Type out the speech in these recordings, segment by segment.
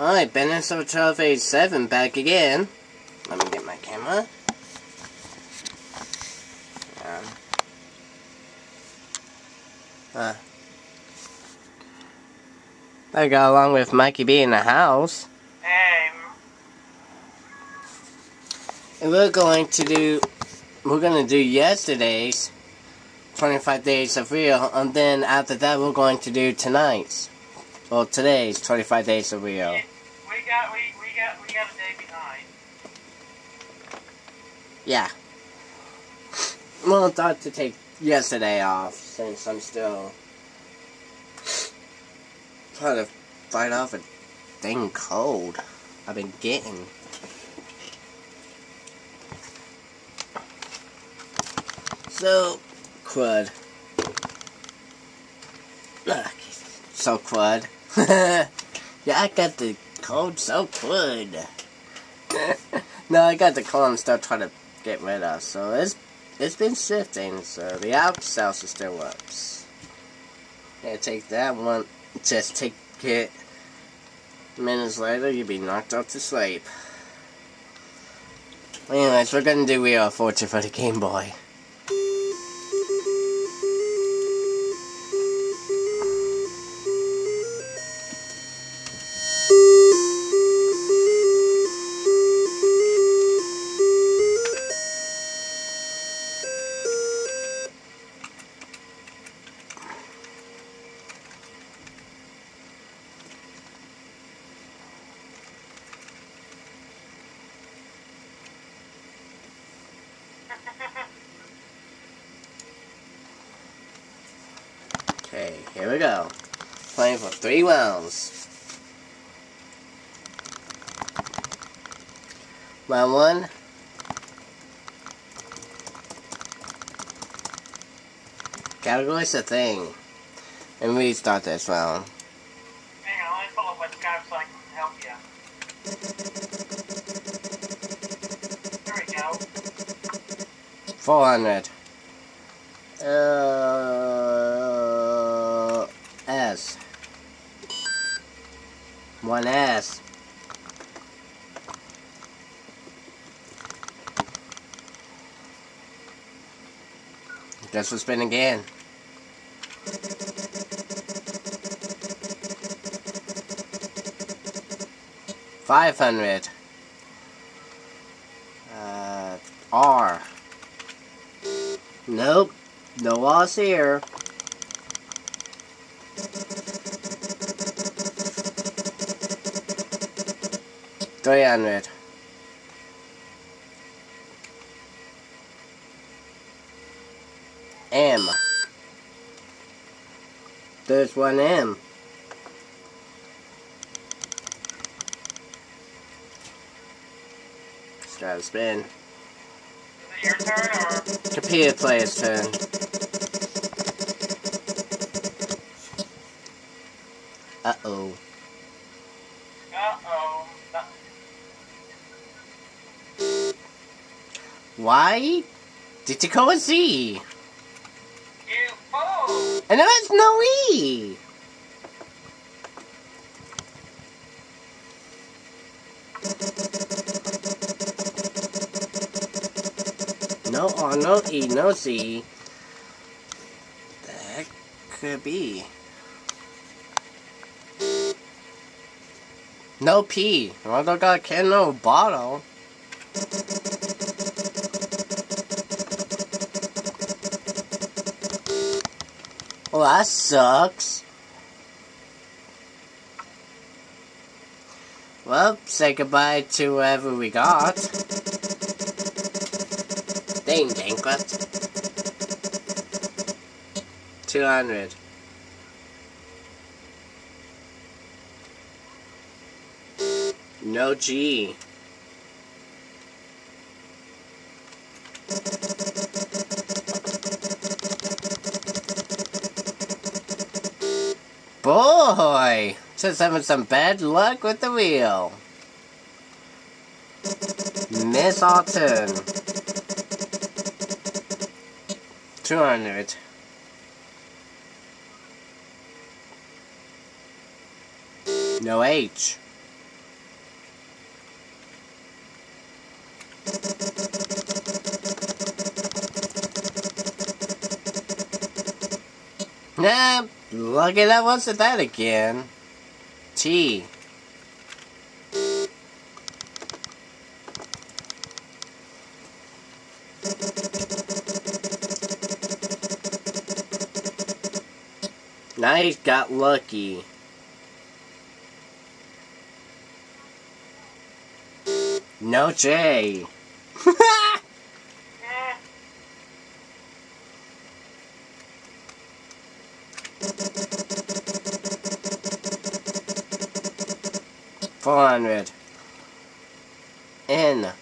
Alright, Bennis of 1287 back again. Let me get my camera. Um, uh, I got along with Mikey B in the house. Hey, And we're going to do, we're going to do yesterday's 25 Days of Wheel, and then after that we're going to do tonight's, well today's 25 Days of Wheel. we got we, we got we got a day behind. Yeah. Well, I thought to take yesterday off since I'm still trying to fight off a dang cold I've been getting. So, crud. So crud. yeah, I got the cold so crud. no, I got the cold I'm still trying to get rid of, so it's it's been shifting, so the outer cells still works. Yeah, take that one, just take it. Minutes later, you'll be knocked out to sleep. Anyways, we're gonna do Wheel of Fortune for the Game Boy. Three rounds. Round one. Categorize the thing. And restart this round. Hang on, let me pull up my Skype so I can help you. There we go. 400. Uh, S. One S. Guess we'll spin again. Five hundred. Uh, R. Nope. No loss here. Three hundred. M. There's one M. Let's try to spin. Computer player's turn. Uh-oh. Uh-oh. Why did you fool! And there's no E! No R, no E, no Z. That could be. No P. I don't got a can, no bottle. Well, that sucks. Well, say goodbye to whoever we got. Dang, bankrupt. 200. No G. boy! just having some bad luck with the wheel. Miss Alton. 200. No H. Nah, lucky that wasn't that again. T. He got lucky. No J. 400 N.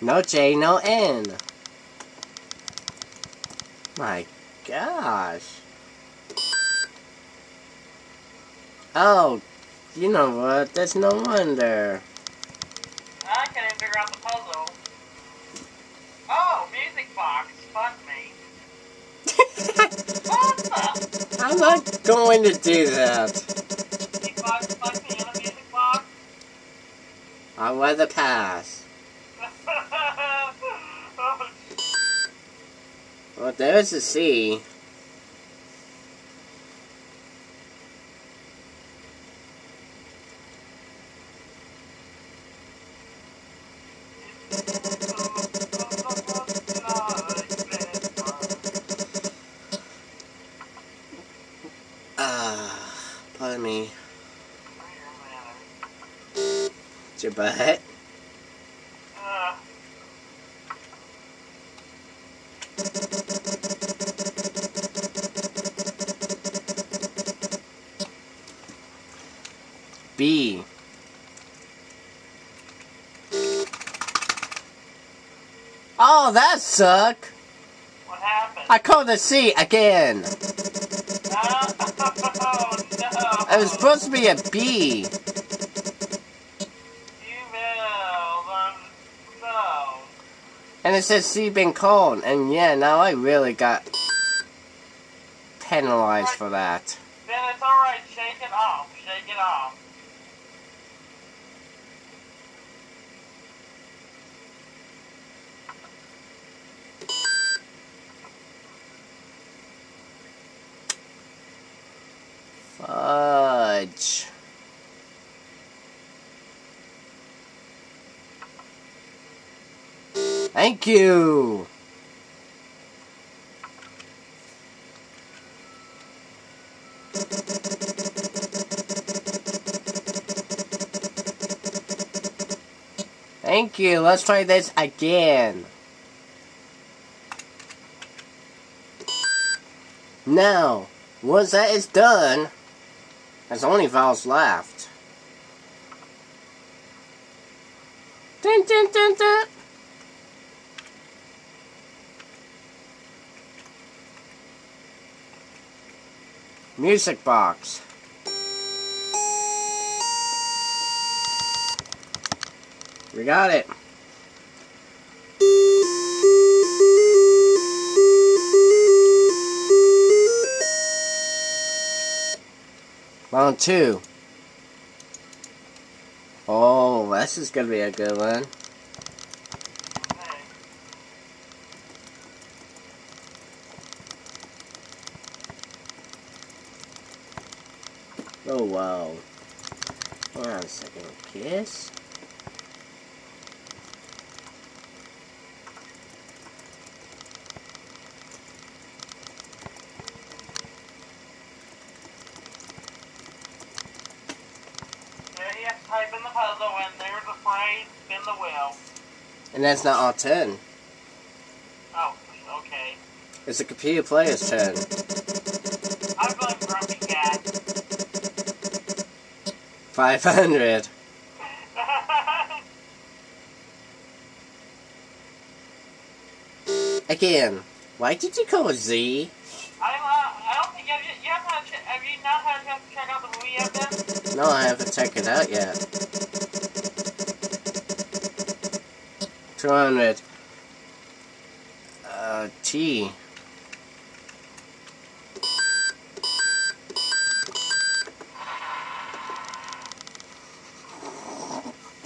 No J no N. My gosh. Oh you know what? That's no wonder. I couldn't figure out the puzzle. Oh music box. Fuck me. I'm not going to do that. Music box. Fuck me in a. I'd rather pass. oh, Well, there's a C. Your. Uh, B. Oh, that suck. what happened? I called a C again. Oh no! It was supposed to be a B. And it says C been called. And yeah, now I really got penalized for that. Then it's alright. Shake it off. Shake it off. Thank you. Thank you. Let's try this again. Now, once that is done, there's only vowels left. Dun, dun, dun, dun. Music box. We got it. Round two. Oh, this is gonna be a good one. Hey. Oh wow. Hang on a second. Kiss. Yeah, he has to type in the and there's a phrase, spin the wheel. And that's not our turn. Oh, okay. It's the computer player's turn. I'm going grumpy cat. 500. Again. Why did you call it Z? I, uh, I don't think have you, you haven't a have you not had a chance to check out the movie yet, Ben? No, I haven't checked it out yet. 200. Uh, T.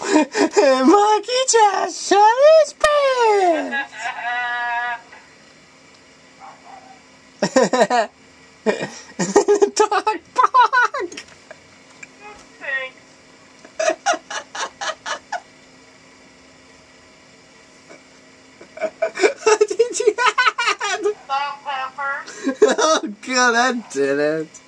Monkey just shut his pants! Dog bark! Thanks. What did you have? Salt pepper. Oh god, I did it.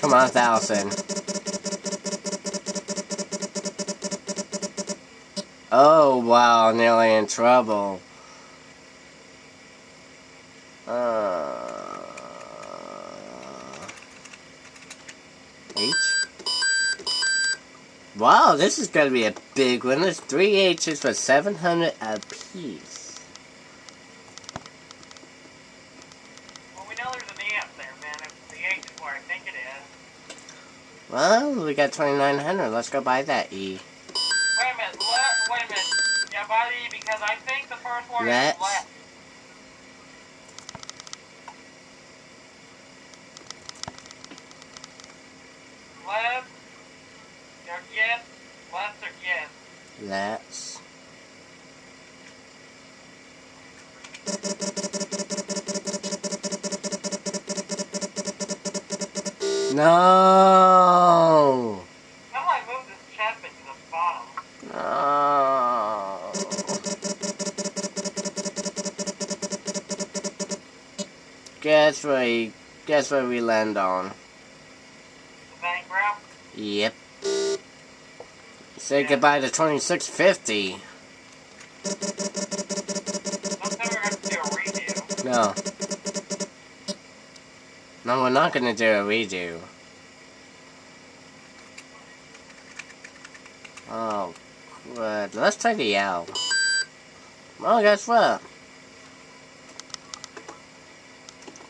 Come on, thousand. Oh wow, nearly in trouble. Uh, H? Wow, this is gonna be a big one. There's three H's for 700 apiece. well, we know there's an E there, man. If the H is where I think it is. Well, we got 2900. Let's go buy that E. Wait a minute. Let, wait a minute. Yeah, by the E, because I think the first word Let's- is left. Left. guess what we land on? Bank route? Yep. Say yeah. goodbye to 2650. No. No, we're not gonna do a redo. Oh, good. Let's take the L. Well, guess what?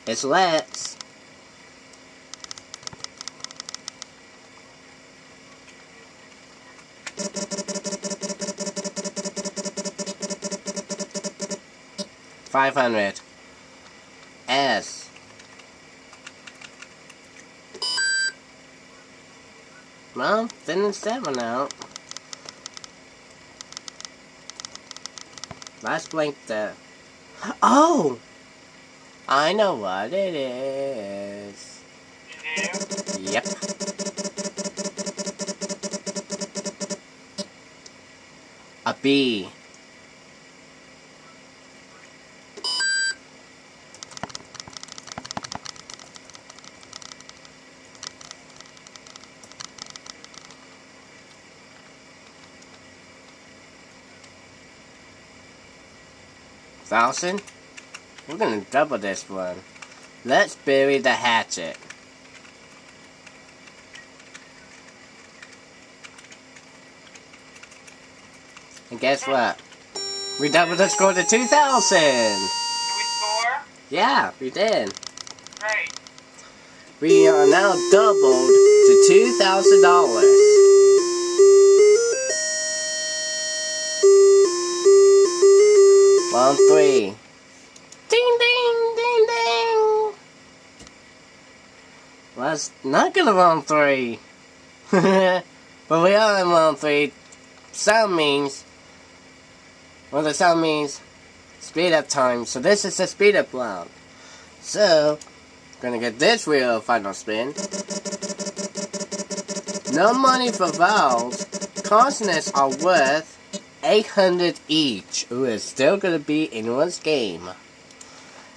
It's let 500 S Well, finish that one out. Last blank there. Oh! I know what it is. Yep. A B. Thousand? We're gonna double this one. Let's bury the hatchet. And guess what? We doubled the score to 2,000! Do we score? Yeah, we did. Great. We are now doubled to $2,000. Round three. Ding, ding, ding, ding. Well, that's not gonna round three. but we are in round three. Sound means, well, the sound means speed up time. So this is the speed up round. So, gonna get this wheel final spin. No money for vowels. Consonants are worth 800 each. who is still gonna be anyone's game.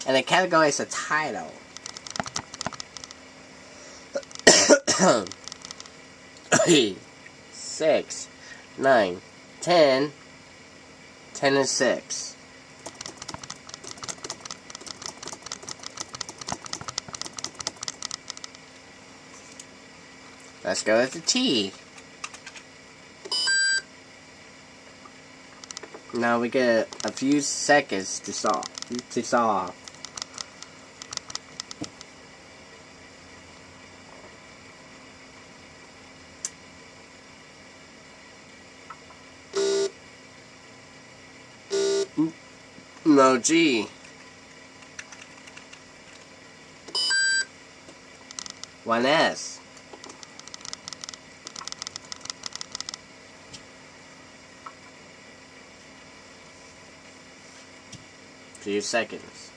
And the category is a title. six, nine, ten, ten and six. Let's go with the T. Now we get a few seconds to solve. To solve. emoji. One S. Few seconds.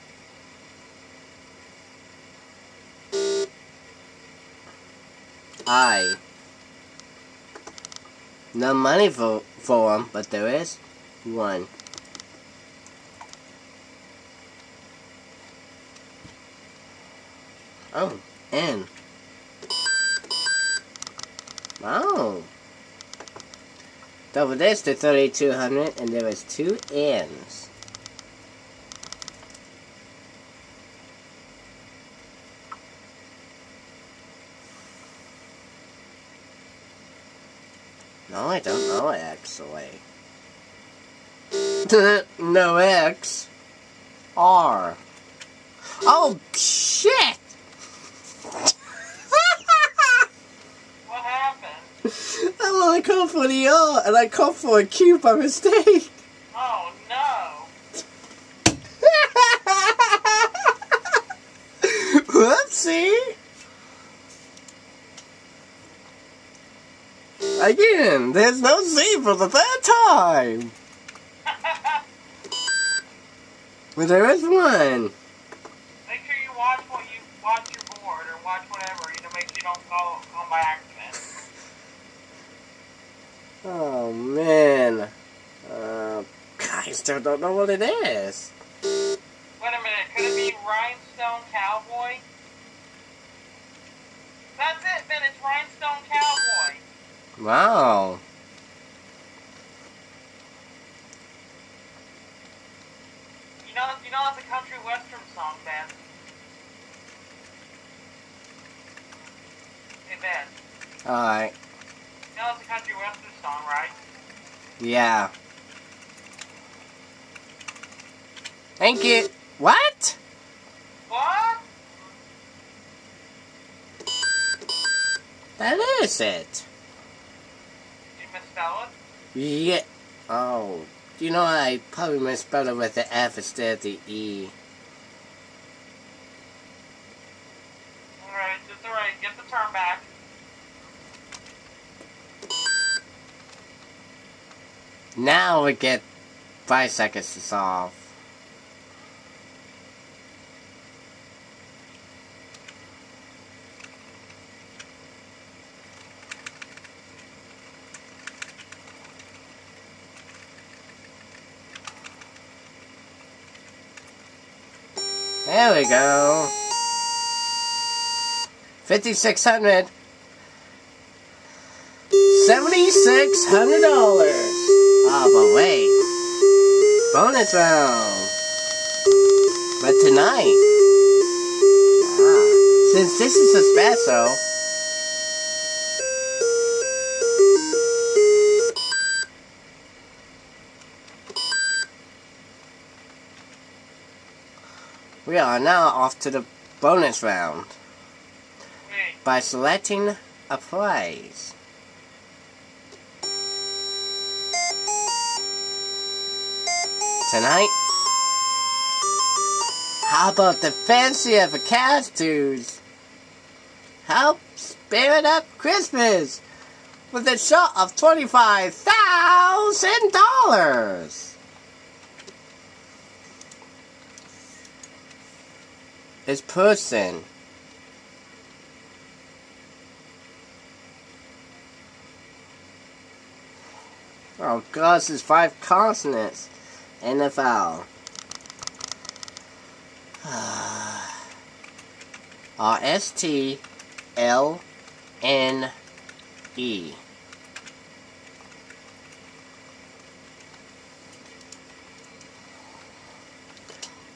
I. No money for for them, but there is one. Oh, N. Wow. Double this to 3200 and there was two N's. No, I don't know actually. no X. R. Oh, shit! What happened? I want to call for the R, and I called for a Q by mistake. Oh no. Whoopsie! Again, there's no Z for the third time! But there is one. Make sure you watch what you watch your board or watch whatever, you know, make sure you don't call call by accident. Oh man. Uh, I still don't know what it is. Wait a minute, could it be Rhinestone Cowboy? That's it, Ben, it's Rhinestone Cowboy. Wow. You know you know that's a country western song, Ben. Hey Ben. Alright. You know that's a country western song, right? Yeah. Thank you. What? What? That is it. You misspell it? Yeah. Oh. You know, I probably misspelled it with the F instead of the E. Alright, it's alright, get the turn back. Now we get five seconds to solve. There we go. Fifty-six hundred. Seventy-six hundred dollars. Ah, but wait. Bonus round. But tonight. Ah, since this is a special. We are now off to the bonus round by selecting a prize. Tonight, how about the fanciest of cast dudes? Help spirit up Christmas with a shot of $25,000! his person. Oh god, this five consonants. NFL. R S T L N E.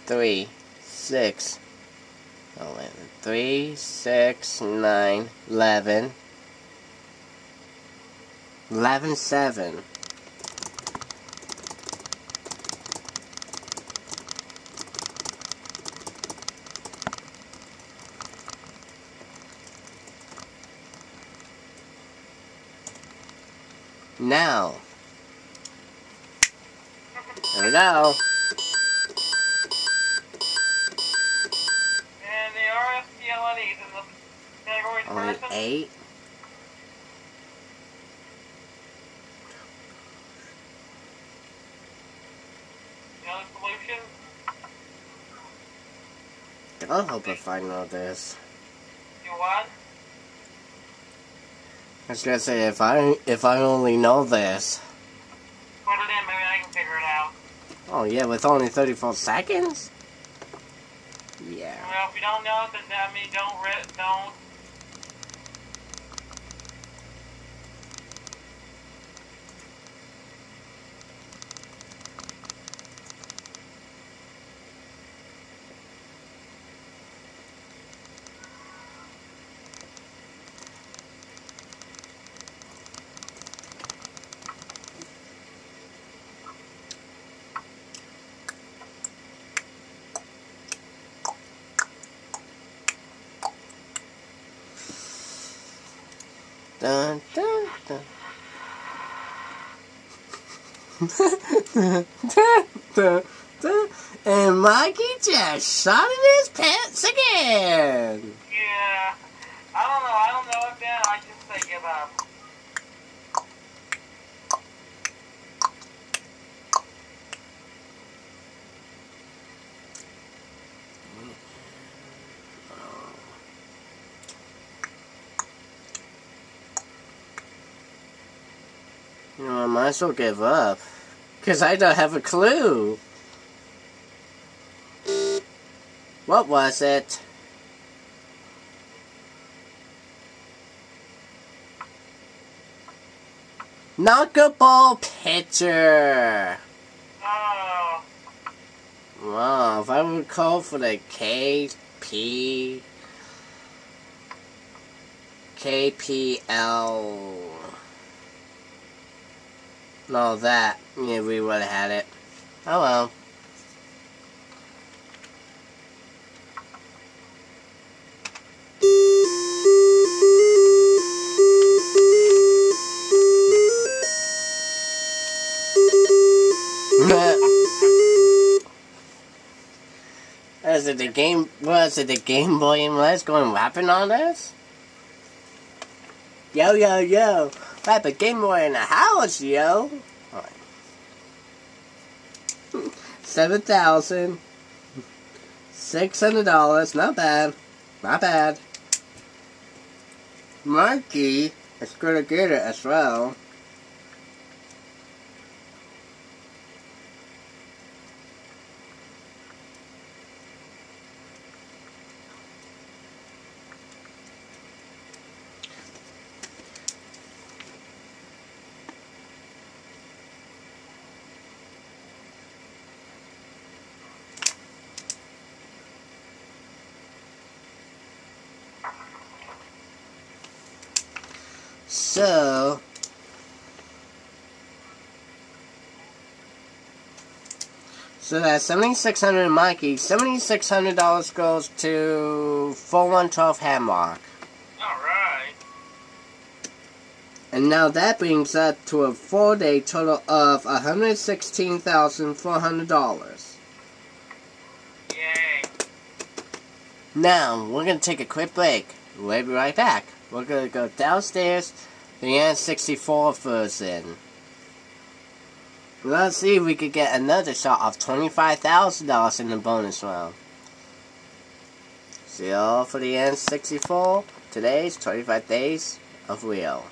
Three, six, eleven. Three, six, nine, eleven. Eleven, seven. Now. There we go. Only person? eight? You know the solution? I hope I find all this. You what? I was gonna say if I if I only know this. Put it in, maybe I can figure it out. Oh yeah, with only 34 seconds? Yeah. Well, if you don't know, then I mean, don't don't. Dun, dun, dun. And Mikey just shot in his pants again. Yeah. I don't know. I don't know if then I just say give up. Might as well give up. Because I don't have a clue. What was it? Knuckleball pitcher. Oh. Wow, if I would call for the KP KPL No that, yeah, we would have had it. Oh well. Hmm? Uh, is it the game? Was it the Game Boy and Let's going rapping on us? Yo yo yo! Rap a Game Boy in the house, yo! Alright. Seven thousand six hundred dollars. Not bad. Not bad. Mikey is gonna get it as well. So, so that's seventy six hundred Mikey. Seventy six hundred dollars goes to four one twelve Hamlock, Alright. and now that brings up to a four day total of one hundred sixteen thousand four hundred dollars. Yay. Now we're gonna take a quick break. We'll be right back. We're gonna go downstairs. The N64 version. Let's see if we could get another shot of $25,000 in the bonus round. See all for the N64. Today's 25 days of wheel.